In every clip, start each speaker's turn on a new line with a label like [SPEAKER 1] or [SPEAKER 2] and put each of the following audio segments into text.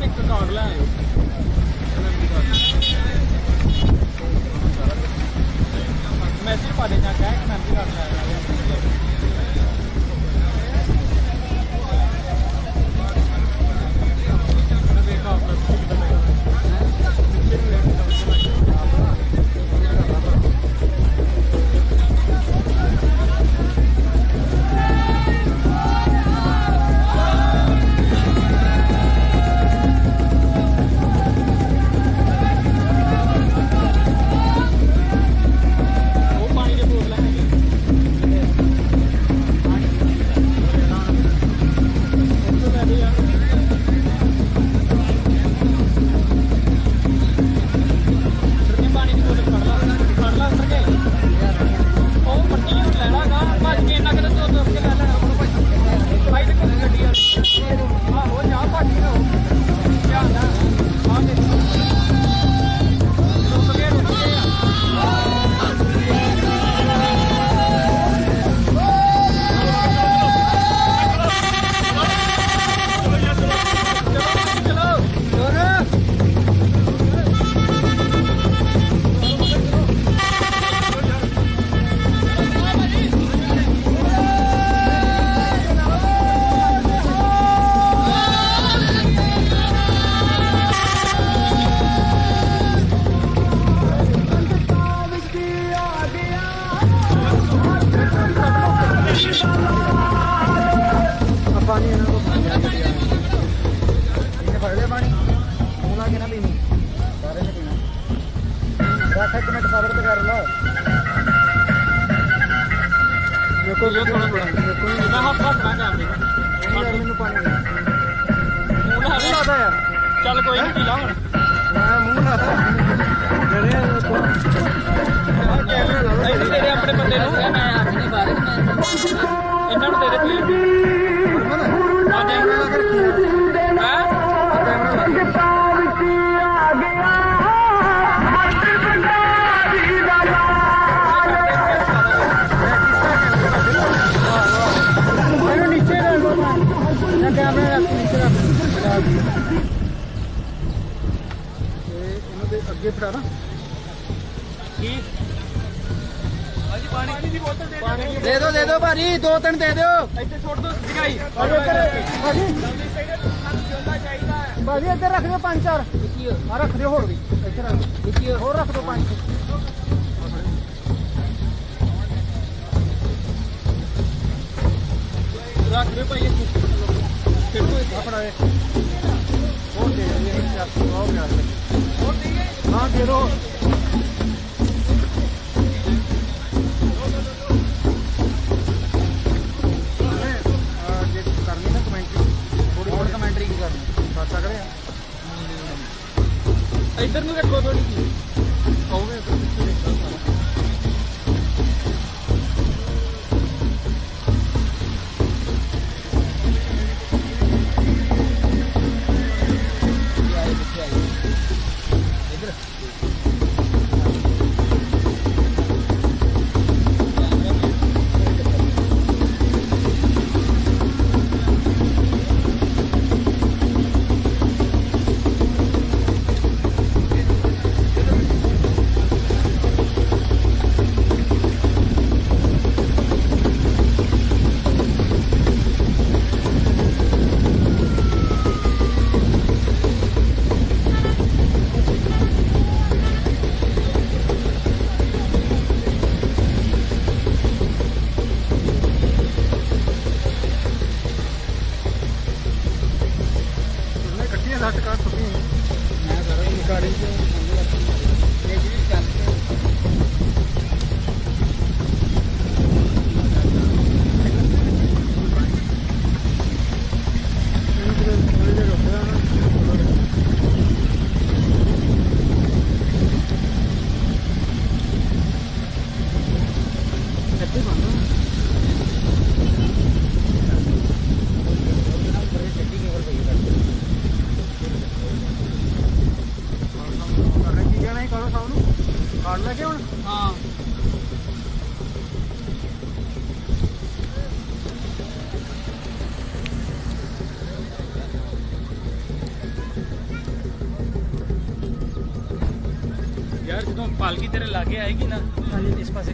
[SPEAKER 1] ਤੇ ਇੱਕ ਕਾਰਡ ਲੈ ਆਇਓ। ਮੈਸੇਜ ਪਾ ਦੇ ਜਾ ਕੇ ਮੈਸੇਜ ਕਰ ਲੈ ਆਏ ਉਹ ਦੇ
[SPEAKER 2] ਦੇ ਚਾਰ ਸੌ ਗਿਆ। ਹਾਂ? ਦੇ
[SPEAKER 3] ਰੋ ਇਸ ਪਾਸੇ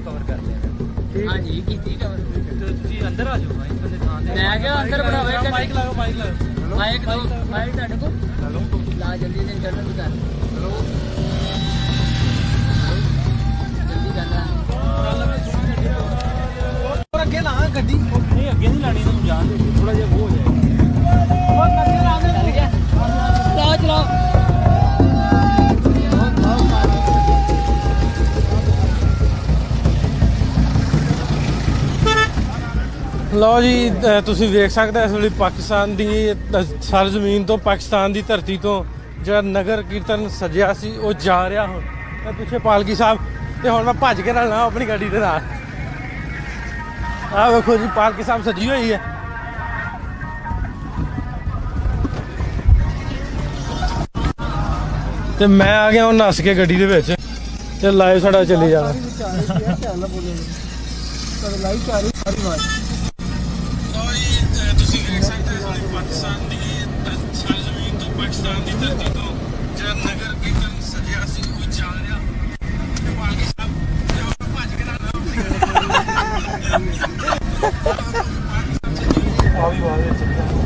[SPEAKER 3] ਲਓ
[SPEAKER 4] ਜੀ ਤੁਸੀਂ ਵੇਖ ਸਕਦੇ ਇਸ ਵੇਲੇ ਪਾਕਿਸਤਾਨ ਦੀ ਸਰਜ਼ਮੀਨ ਤੋਂ ਪਾਕਿਸਤਾਨ ਦੀ ਧਰਤੀ ਤੋਂ ਜਿਹੜਾ ਨਗਰ ਕੀਰਤਨ ਸਜਿਆ ਸੀ, ਉਹ ਜਾ ਰਿਹਾ ਹੁਣ। ਤੇ ਪਿੱਛੇ ਪਾਲਕੀ ਸਾਹਿਬ, ਤੇ ਹੁਣ ਮੈਂ ਭੱਜ ਕੇ ਰਲਣਾ ਆਪਣੀ ਗੱਡੀ ਦੇ ਨਾਲ। ਆਹ ਵੇਖੋ ਜੀ, ਪਾਲਕੀ ਸਾਹਿਬ ਸਜੀ ਹੋਈ ਹੈ। ਤੇ ਮੈਂ ਆ ਗਿਆ ਹੁਣ ਨੱਸ ਕੇ ਗੱਡੀ ਦੇ ਵਿੱਚ, ਤੇ ਲਾਈਵ ਸਾਡਾ ਚੱਲੀ ਜਾਣਾ। ਤੁਸੀਂ ਪਾਕਿਸਤਾਨ ਦੀ ਧਰਤੀ ਤੋਂ ਜਿਹੜਾ ਨਗਰ ਕੀਰਤਨ ਸਜਿਆ ਸੀ ਉਹ ਜਾ ਰਿਹਾ। ਤੇ ਪਾਲਕੀ ਸਾਹਿਬ ਤੇ ਹੁਣ ਭੱਜ ਕੇ ਨਾਲ ਆ ਵੀ ਵਾਹ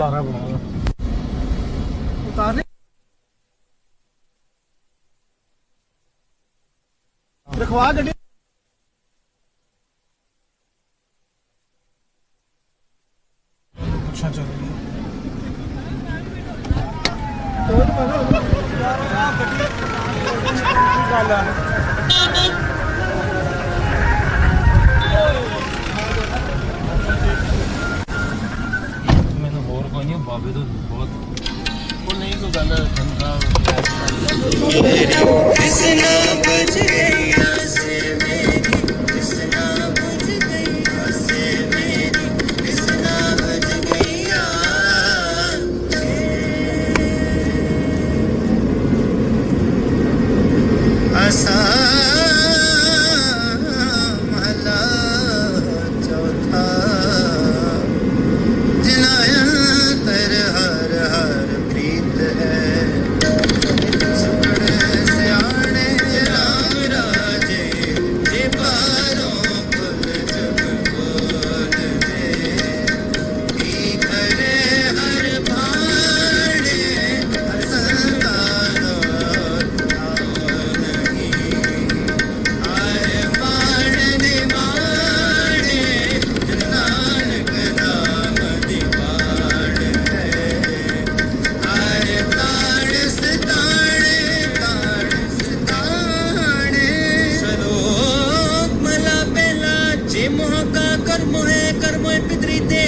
[SPEAKER 5] ਖਲਾਰਾ ਬਣਾਉਣਾ
[SPEAKER 4] ਉਤਾਰਨੇ ਰਖਵਾ ਗੱਡੀ।
[SPEAKER 5] ਅੱਛਾ ਚੱਲ ਰਹੀ ਗੱਲ ਆ? ਕੋਈ ਨਹੀਂ ਬਹੁਤ। ਉਹ ਨਹੀਂ ਕੋਈ ਗੱਲ ਠੰਡਾ
[SPEAKER 6] ਅਸਾ ਮੋਹ ਕਰਮ ਹੈ ਕਰਮ ਹੈ ਪਿਤਰੀ ਦੇ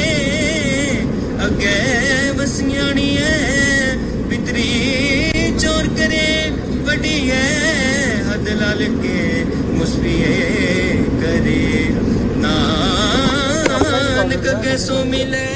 [SPEAKER 6] ਅੱਗੇ ਵਸਿਆਣੀ ਹੈ ਪਿਤਰੀ ਚੋਰ ਕਰੇ, ਵੱਡੀ ਹੈ ਹੱਦ ਲਾਲ ਕੇ ਮੁਸਫੀਏ ਕਰੇ। ਨਾਨਕ ਕੇ ਸੋ ਮਿਲੇ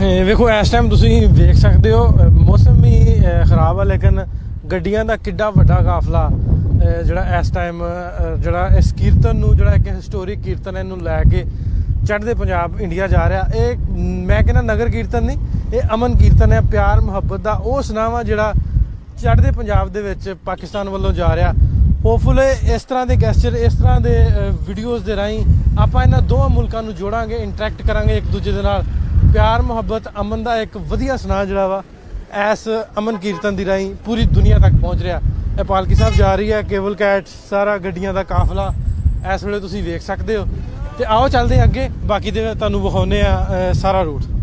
[SPEAKER 4] ਇਹ ਵੇਖੋ ਇਸ ਟਾਈਮ ਤੁਸੀਂ ਵੇਖ ਸਕਦੇ ਹੋ ਮੌਸਮ ਵੀ ਖਰਾਬ ਆ ਲੇਕਿਨ ਗੱਡੀਆਂ ਦਾ ਕਿੱਡਾ ਵੱਡਾ ਕਾਫਲਾ ਜਿਹੜਾ ਇਸ ਟਾਈਮ ਜਿਹੜਾ ਇਸ ਕੀਰਤਨ ਨੂੰ ਜਿਹੜਾ ਇੱਕ ਹਿਸਟੋਰਿਕ ਕੀਰਤਨ ਹੈ, ਇਹਨੂੰ ਲੈ ਕੇ ਚੜ੍ਹਦੇ ਪੰਜਾਬ ਇੰਡੀਆ ਜਾ ਰਿਹਾ। ਇਹ ਮੈਂ ਕਹਿੰਦਾ ਨਗਰ ਕੀਰਤਨ ਨਹੀਂ ਇਹ ਅਮਨ ਕੀਰਤਨ ਹੈ ਪਿਆਰ ਮੁਹੱਬਤ ਦਾ। ਉਹ ਸੁਨਾਵਾ ਜਿਹੜਾ ਚੜ੍ਹਦੇ ਪੰਜਾਬ ਦੇ ਵਿੱਚ ਪਾਕਿਸਤਾਨ ਵੱਲੋਂ ਜਾ ਰਿਹਾ। ਹੋਪਫੁਲ ਇਸ ਤਰ੍ਹਾਂ ਦੇ ਗੈਸਚਰ ਇਸ ਤਰ੍ਹਾਂ ਦੇ ਵੀਡੀਓਜ਼ ਦੇ ਰਾਹੀਂ ਆਪਾਂ ਇਹਨਾਂ ਦੋਵਾਂ ਮੁਲਕਾਂ ਨੂੰ ਜੋੜਾਂਗੇ ਇੰਟਰੈਕਟ ਕਰਾਂਗੇ ਇੱਕ ਦੂਜੇ ਦੇ ਨਾਲ। ਪਿਆਰ, ਮੁਹੱਬਤ, ਅਮਨ ਦਾ ਇੱਕ ਵਧੀਆ ਸੁਨਾ ਜਿਹੜਾ ਵਾ, ਐਸ ਅਮਨ ਕੀਰਤਨ ਦੀ ਰਾਹੀਂ ਪੂਰੀ ਦੁਨੀਆ ਤੱਕ ਪਹੁੰਚ ਰਿਹਾ। ਇਹ ਪਾਲਕੀ ਸਾਹਿਬ ਜਾ ਰਹੀ ਹੈ, ਕੇਬਲ ਕੈਟ ਸਾਰਾ ਗੱਡੀਆਂ ਦਾ ਕਾਫਲਾ, ਇਸ ਵੇਲੇ ਤੁਸੀਂ ਵੇਖ ਸਕਦੇ ਹੋ। ਤੇ ਆਓ ਚੱਲਦੇ ਅੱਗੇ, ਬਾਕੀ ਦੇ ਤੁਹਾਨੂੰ ਵਿਖਾਉਨੇ ਆ ਸਾਰਾ ਰੂਟ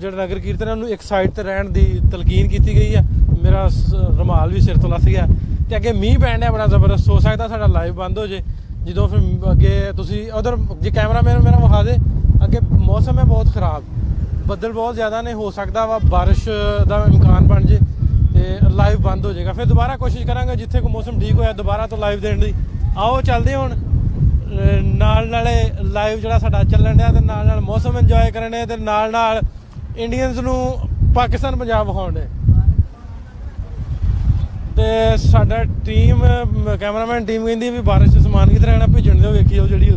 [SPEAKER 5] ਜਿਹੜਾ ਨਗਰ ਕੀਰਤਨ ਹੈ ਉਹਨੂੰ ਇੱਕ ਸਾਈਡ ਤੇ ਰਹਿਣ ਦੀ ਤਲਕੀਨ ਕੀਤੀ ਗਈ ਆ। ਮੇਰਾ ਸ- ਰੁਮਾਲ ਵੀ ਸਿਰ ਤੋਂ ਲੱਥ ਗਿਆ। ਤੇ ਅੱਗੇ ਮੀਂਹ ਪੈਣ ਡਿਆ ਬੜਾ ਜ਼ਬਰਦਸਤ। ਹੋ ਸਕਦਾ ਸਾਡਾ ਲਾਈਵ ਬੰਦ ਹੋ ਜੇ। ਜਦੋਂ ਫਿਰ ਅੱਗੇ ਤੁਸੀਂ ਉਧਰ ਜੇ ਕੈਮਰਾਮੈਨ ਮੇਰਾ ਵਿਖਾ ਦੇ, ਅੱਗੇ ਮੌਸਮ ਹੈ ਬਹੁਤ ਖਰਾਬ। ਬੱਦਲ ਬਹੁਤ ਜ਼ਿਆਦਾ ਨੇ, ਹੋ ਸਕਦਾ ਵਾ ਬਾਰਿਸ਼ ਦਾ ਇਮਕਾਨ ਬਣ ਜੇ ਤੇ ਲਾਈਵ ਬੰਦ ਹੋ ਜਾਏਗਾ। ਫਿਰ ਦੁਬਾਰਾ ਕੋਸ਼ਿਸ਼ ਕਰਾਂਗੇ ਜਿੱਥੇ ਕੋ ਮੌਸਮ ਠੀਕ ਹੋਇਆ, ਦੁਬਾਰਾ ਤੋਂ ਲਾਈਵ ਦੇਣ ਦੀ। ਆਓ, ਚੱਲਦੇ ਹਾਂ ਹੁਣ। ਨਾਲ ਨਾਲੇ ਲਾਈਵ ਜਿਹੜਾ ਸਾਡਾ ਚੱਲਣ ਡਿਆ ਤੇ ਨਾਲ ਨਾਲ ਮੌਸਮ ਇੰਜੋਏ ਕਰਨ ਡਿਆ ਤੇ ਨਾਲ ਨਾਲ ਇੰਡੀਅਨਸ ਨੂੰ ਪਾਕਿਸਤਾਨ, ਪੰਜਾਬ ਵਿਖਾਉਣ ਦੇ ਤੇ ਸਾਡਾ ਟੀਮ ਕੈਮਰਾਮੈਨ ਟੀਮ ਕਹਿੰਦੀ ਵੀ ਬਾਰਿਸ਼ 'ਚ ਸਮਾਨ ਕਿਧਰ ਰਹਿਣਾ, ਭੇਜਣ ਦਿਓ, ਵੇਖੀ ਜਾਓ ਜਿਹੜੀ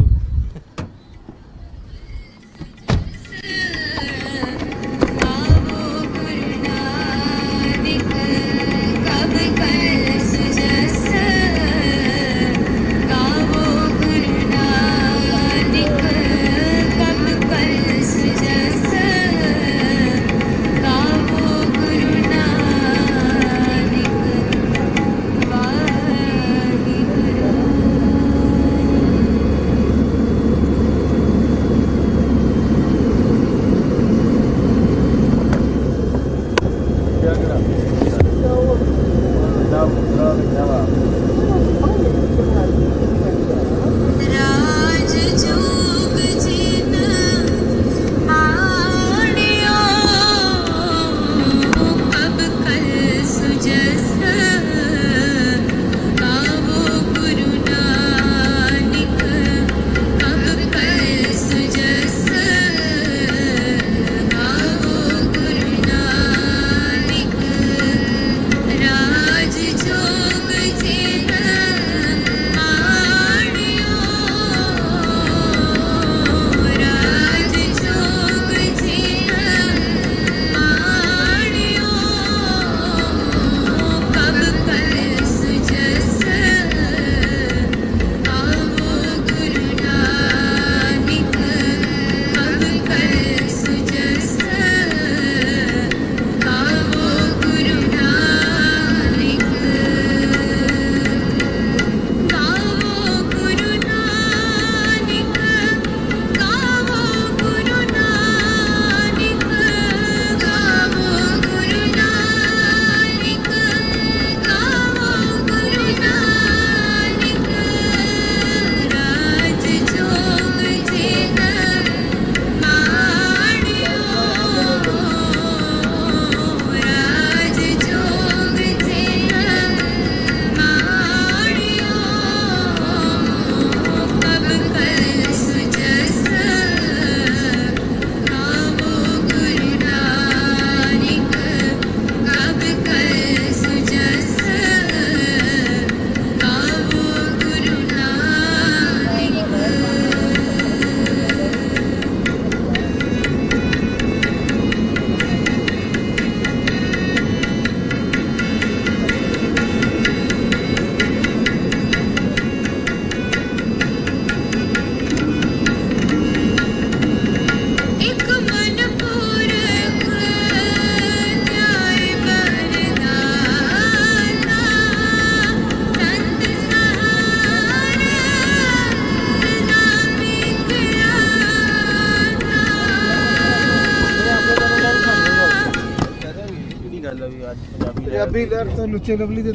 [SPEAKER 2] ਪੰਜਾਬੀ ਤਾਂ ਲੁੱਚੇ ਲਵਲੀ ਦੇ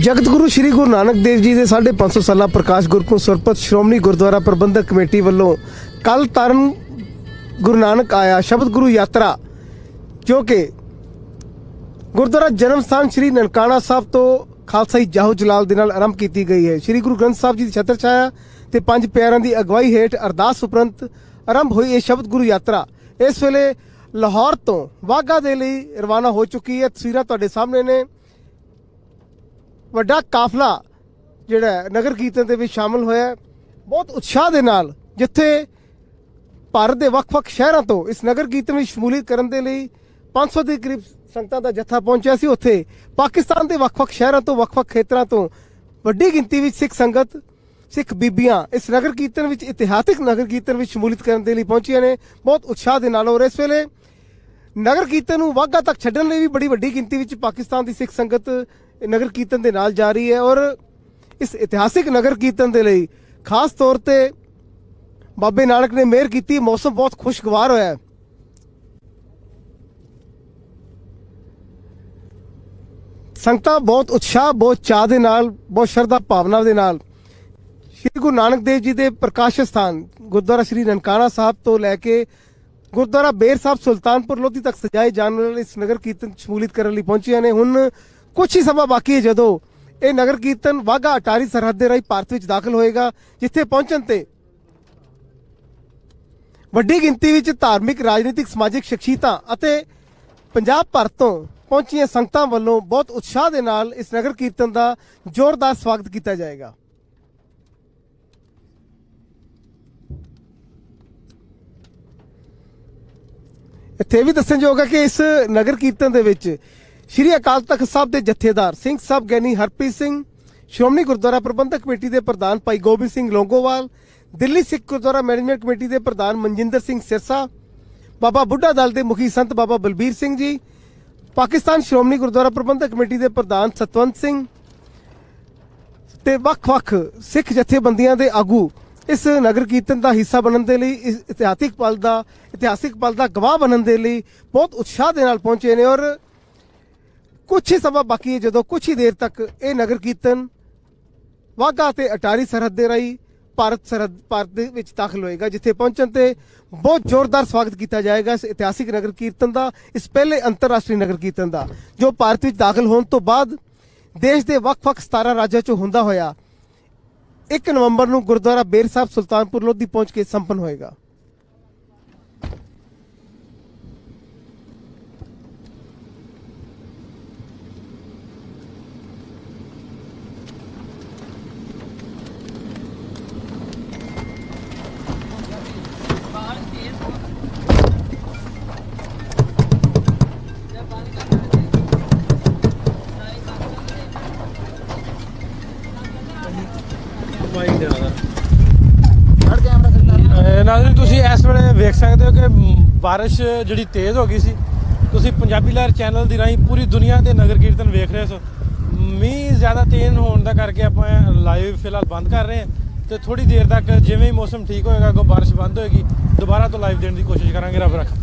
[SPEAKER 2] ਜਗਤ ਗੁਰੂ ਸ੍ਰੀ ਗੁਰੂ ਨਾਨਕ ਦੇਵ ਜੀ ਦੇ 550 ਸਾਲਾ ਪ੍ਰਕਾਸ਼ ਗੁਰਪੁਰਬ ਸਰਪਤ ਸ਼੍ਰੋਮਣੀ ਗੁਰਦੁਆਰਾ ਪ੍ਰਬੰਧਕ ਕਮੇਟੀ ਵੱਲੋਂ ਕੱਲ ਤਰਨ ਗੁਰੂ ਨਾਨਕ ਆਇਆ ਸ਼ਬਦ ਗੁਰੂ ਯਾਤਰਾ, ਜੋ ਕਿ ਗੁਰਦੁਆਰਾ ਜਨਮ ਸਥਾਨ ਸ੍ਰੀ ਨਨਕਾਣਾ ਸਾਹਿਬ ਤੋਂ ਖਾਲਸਾਈ ਜਾਹੋ ਜਲਾਲ ਦੇ ਨਾਲ ਆਰੰਭ ਕੀਤੀ ਗਈ ਹੈ। ਸ੍ਰੀ ਗੁਰੂ ਗ੍ਰੰਥ ਸਾਹਿਬ ਜੀ ਦੀ ਛਤਰ ਛਾਇਆ ਤੇ ਪੰਜ ਪਿਆਰਿਆਂ ਦੀ ਅਗਵਾਈ ਹੇਠ ਅਰਦਾਸ ਉਪਰੰਤ ਆਰੰਭ ਹੋਈ ਇਹ ਸ਼ਬਦ ਗੁਰੂ ਯਾਤਰਾ। ਇਸ ਵੇਲੇ ਲਾਹੌਰ ਤੋਂ ਵਾਗਾ ਦੇ ਲਈ ਰਵਾਨਾ ਹੋ ਚੁੱਕੀ ਹੈ। ਤਸਵੀਰਾਂ ਤੁਹਾਡੇ ਸਾਹਮਣੇ ਨੇ। ਵੱਡਾ ਕਾਫਲਾ ਜਿਹੜਾ ਨਗਰ ਕੀਰਤਨ ਦੇ ਵਿੱਚ ਸ਼ਾਮਲ ਹੋਇਆ ਬਹੁਤ ਉਤਸ਼ਾਹ ਦੇ ਨਾਲ ਜਿੱਥੇ ਭਾਰਤ ਦੇ ਵੱਖ-ਵੱਖ ਸ਼ਹਿਰਾਂ ਤੋਂ ਇਸ ਨਗਰ ਕੀਰਤਨ ਵਿੱਚ ਸ਼ਮੂਲੀਅਤ ਕਰਨ ਦੇ ਲਈ 500 ਦੇ ਕਰੀਬ ਸੰਗਤਾਂ ਦਾ ਜੱਥਾ ਪਹੁੰਚਿਆ ਸੀ ਉੱਥੇ। ਪਾਕਿਸਤਾਨ ਦੇ ਵੱਖ-ਵੱਖ ਸ਼ਹਿਰਾਂ ਤੋਂ, ਵੱਖ-ਵੱਖ ਖੇਤਰਾਂ ਤੋਂ ਵੱਡੀ ਗਿਣਤੀ ਵਿੱਚ ਸਿੱਖ ਸੰਗਤ, ਸਿੱਖ ਬੀਬੀਆਂ ਇਸ ਨਗਰ ਕੀਰਤਨ ਵਿੱਚ, ਇਤਿਹਾਸਿਕ ਨਗਰ ਕੀਰਤਨ ਵਿੱਚ ਸ਼ਮੂਲੀਅਤ ਕਰਨ ਦੇ ਲਈ ਪਹੁੰਚੀਆਂ ਨੇ। ਬਹੁਤ ਉਤਸ਼ਾਹ ਦੇ ਨਾਲ ਔਰ ਇਸ ਵੇਲੇ ਨਗਰ ਕੀਰਤਨ ਨੂੰ ਵਾਘਾ ਤੱਕ ਛੱਡਣ ਲਈ ਵੀ ਬੜੀ ਵੱਡੀ ਗਿਣਤੀ ਵਿੱਚ ਪਾਕਿਸਤਾਨ ਦੀ ਸਿੱਖ ਸੰਗਤ ਨਗਰ ਕੀਰਤਨ ਦੇ ਨਾਲ ਜਾ ਰਹੀ ਹੈ ਔਰ ਇਸ ਇਤਿਹਾਸਿਕ ਨਗਰ ਕੀਰਤਨ ਦੇ ਲਈ ਖਾਸ ਤੌਰ ਤੇ ਬਾਬੇ ਨਾਨਕ ਨੇ ਮਿਹਰ ਕੀਤੀ। ਮੌਸਮ ਬਹੁਤ ਖੁਸ਼ਗਵਾਰ ਹੋਇਆ ਹੈ। ਸੰਗਤਾਂ ਬਹੁਤ ਉਤਸ਼ਾਹ, ਬਹੁਤ ਚਾਹ ਦੇ ਨਾਲ, ਬਹੁਤ ਸ਼ਰਧਾ ਭਾਵਨਾ ਦੇ ਨਾਲ ਸ਼੍ਰੀ ਗੁਰੂ ਨਾਨਕ ਦੇਵ ਜੀ ਦੇ ਪ੍ਰਕਾਸ਼ ਸਥਾਨ ਗੁਰਦੁਆਰਾ ਸ਼੍ਰੀ ਨਨਕਾਣਾ ਸਾਹਿਬ ਤੋਂ ਲੈ ਕੇ ਗੁਰਦੁਆਰਾ ਬੇਰ ਸਾਹਿਬ ਸੁਲਤਾਨਪੁਰ ਲੋਧੀ ਤੱਕ ਸਜਾਏ ਜਾਣ ਵਾਲੇ ਇਸ ਨਗਰ ਕੀਰਤਨ ਸ਼ਮੂਲੀਅਤ ਕਰਨ ਲਈ ਪਹੁੰਚੀਆਂ ਨੇ। ਹੁਣ ਕੁਝ ਹੀ ਸਮਾਂ ਬਾਕੀ ਹੈ ਜਦੋਂ ਇਹ ਨਗਰ ਕੀਰਤਨ ਵਾਘਾ ਅਟਾਰੀ ਸਰਹੱਦ ਦੇ ਰਾਹੀਂ ਭਾਰਤ ਵਿੱਚ ਦਾਖਲ ਹੋਏਗਾ, ਜਿੱਥੇ ਪਹੁੰਚਣ ਤੇ ਵੱਡੀ ਗਿਣਤੀ ਵਿੱਚ ਧਾਰਮਿਕ, ਰਾਜਨੀਤਿਕ, ਸਮਾਜਿਕ ਸ਼ਖਸੀਅਤਾਂ ਅਤੇ ਪੰਜਾਬ ਭਰ ਤੋਂ ਪਹੁੰਚੀਆਂ ਸੰਗਤਾਂ ਵੱਲੋਂ ਬਹੁਤ ਉਤਸ਼ਾਹ ਦੇ ਨਾਲ ਇਸ ਨਗਰ ਕੀਰਤਨ ਦਾ ਜ਼ੋਰਦਾਰ ਸਵਾਗਤ ਕੀਤਾ ਜਾਏਗਾ। ਇੱਥੇ ਇਹ ਵੀ ਦੱਸਣਯੋਗ ਹੈ ਕਿ ਇਸ ਨਗਰ ਕੀਰਤਨ ਦੇ ਵਿੱਚ ਸ਼੍ਰੀ ਅਕਾਲ ਤਖਤ ਸਾਹਿਬ ਦੇ ਜਥੇਦਾਰ ਸਿੰਘ ਸਾਹਿਬ ਗਿਆਨੀ ਹਰਪ੍ਰੀਤ ਸਿੰਘ, ਸ਼੍ਰੋਮਣੀ ਗੁਰਦੁਆਰਾ ਪ੍ਰਬੰਧਕ ਕਮੇਟੀ ਦੇ ਪ੍ਰਧਾਨ ਭਾਈ ਗੋਬਿੰਦ ਸਿੰਘ ਲੋਂਗੋਵਾਲ, ਦਿੱਲੀ ਸਿੱਖ ਗੁਰਦੁਆਰਾ ਮੈਨੇਜਮੈਂਟ ਕਮੇਟੀ ਦੇ ਪ੍ਰਧਾਨ ਮਨਜਿੰਦਰ ਸਿੰਘ ਸਿਰਸਾ ਬਾਬਾ ਬੁੱਢਾ ਦਲ ਦੇ ਮੁਖੀ ਸੰਤ ਬਾਬਾ ਬਲਬੀਰ ਸਿੰਘ ਜੀ, ਪਾਕਿਸਤਾਨ ਸ਼੍ਰੋਮਣੀ ਗੁਰਦੁਆਰਾ ਪ੍ਰਬੰਧਕ ਕਮੇਟੀ ਦੇ ਪ੍ਰਧਾਨ ਸਤਵੰਤ ਸਿੰਘ ਤੇ ਵੱਖ-ਵੱਖ ਸਿੱਖ ਜਥੇਬੰਦੀਆਂ ਦੇ ਆਗੂ ਇਸ ਨਗਰ ਕੀਰਤਨ ਦਾ ਹਿੱਸਾ ਬਣਨ ਦੇ ਲਈ, ਇਸ ਇਤਿਹਾਸਿਕ ਪਲ ਦਾ, ਇਤਿਹਾਸਿਕ ਪਲ ਦਾ ਗਵਾਹ ਬਣਨ ਦੇ ਲਈ ਬਹੁਤ ਉਤਸ਼ਾਹ ਦੇ ਨਾਲ ਪਹੁੰਚੇ ਨੇ ਔਰ ਕੁਝ ਹੀ ਸਮਾਂ ਬਾਕੀ ਹੈ ਜਦੋਂ ਕੁਝ ਹੀ ਦੇਰ ਤੱਕ ਇਹ ਨਗਰ ਕੀਰਤਨ ਵਾਘਾ ਤੇ ਅਟਾਰੀ ਸਰਹੱਦ ਦੇ ਰਾਹੀਂ ਭਾਰਤ ਸਰਹੱਦ ਭਾਰਤ ਦੇ ਵਿੱਚ ਦਾਖਲ ਹੋਏਗਾ, ਜਿੱਥੇ ਪਹੁੰਚਣ ਤੇ ਬਹੁਤ ਜ਼ੋਰਦਾਰ ਸਵਾਗਤ ਕੀਤਾ ਜਾਏਗਾ ਇਸ ਇਤਿਹਾਸਿਕ ਨਗਰ ਕੀਰਤਨ ਦਾ, ਇਸ ਪਹਿਲੇ ਅੰਤਰਰਾਸ਼ਟਰੀ ਨਗਰ ਕੀਰਤਨ ਦਾ, ਜੋ ਭਾਰਤ ਵਿੱਚ ਦਾਖਲ ਹੋਣ ਤੋਂ ਬਾਅਦ ਦੇਸ਼ ਦੇ ਵੱਖ-ਵੱਖ 17 ਰਾਜਾਂ 'ਚੋਂ ਹੁੰਦਾ ਹੋਇਆ 1 ਨਵੰਬਰ ਨੂੰ ਗੁਰਦੁਆਰਾ ਬੇਰ ਸਾਹਿਬ ਸੁਲਤਾਨਪੁਰ ਲੋਧੀ ਪਹੁੰਚ ਕੇ ਸੰਪੰਨ ਹੋਏਗਾ।
[SPEAKER 5] ਨਾਜ਼ਰੀਨ ਤੁਸੀਂ ਇਸ ਵੇਲੇ ਵੇਖ ਸਕਦੇ ਹੋ ਕਿ ਬਾਰਿਸ਼ ਜਿਹੜੀ ਤੇਜ਼ ਹੋ ਗਈ ਸੀ, ਤੁਸੀਂ ਪੰਜਾਬੀ ਲਹਿਰ ਚੈਨਲ ਦੀ ਰਾਹੀਂ ਪੂਰੀ ਦੁਨੀਆ ਦੇ ਨਗਰ ਕੀਰਤਨ ਵੇਖ ਰਹੇ ਸੋ ਮੀਂਹ ਜ਼ਿਆਦਾ ਤੇਜ਼ ਹੋਣ ਦਾ ਕਰਕੇ ਆਪਾਂ ਲਾਈਵ ਫਿਲਹਾਲ ਬੰਦ ਕਰ ਰਹੇ ਹਾਂ ਤੇ ਥੋੜੀ ਦੇਰ ਤੱਕ ਜਿਵੇਂ ਹੀ ਮੌਸਮ ਠੀਕ ਹੋਏਗਾ ਕੋ ਬਾਰਿਸ਼ ਬੰਦ ਹੋਏਗੀ, ਦੁਬਾਰਾ ਤੋਂ ਲਾਈਵ ਦੇਣ ਦੀ ਕੋਸ਼ਿਸ਼ ਕਰਾਂਗੇ। ਰੱਬ ਰੱਖਾ।